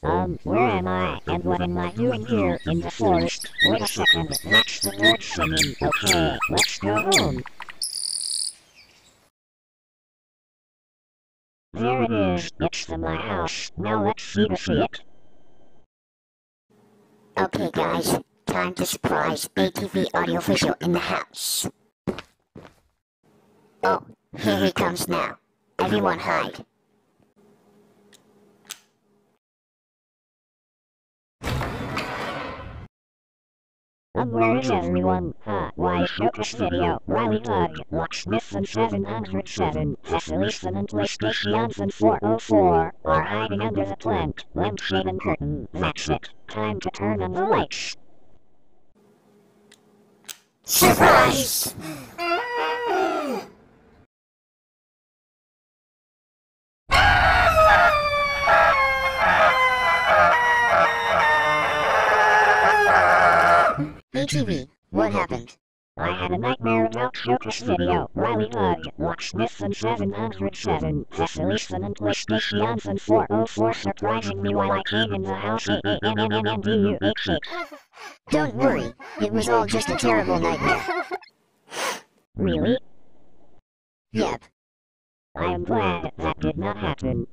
Oh, um, am I, and what am I doing here in the forest? Wait a second, that's the bird singing. Okay, let's go home. There it is, it's the my house. Now let's see to see it. Okay, guys, time to surprise ATV Audiovisual in the house. Oh, here he comes now. Everyone hide. Um, where is everyone? Huh, why, Showcase Video, Riley Bug, Locksmith 707, Hesselison and PlayStation 404 are hiding under the plant, lampshade and curtain. That's it. Time to turn on the lights. Surprise! ATV, what happened? I had a nightmare about Showcase Video, Riley Bug, Locksmith 707, Hesselison and PlayStation 404 surprising me while I came in the house. A-A-N-N-N-D-U-H-H. Don't worry, it was all just a terrible nightmare. Really? Yep. I am glad that did not happen.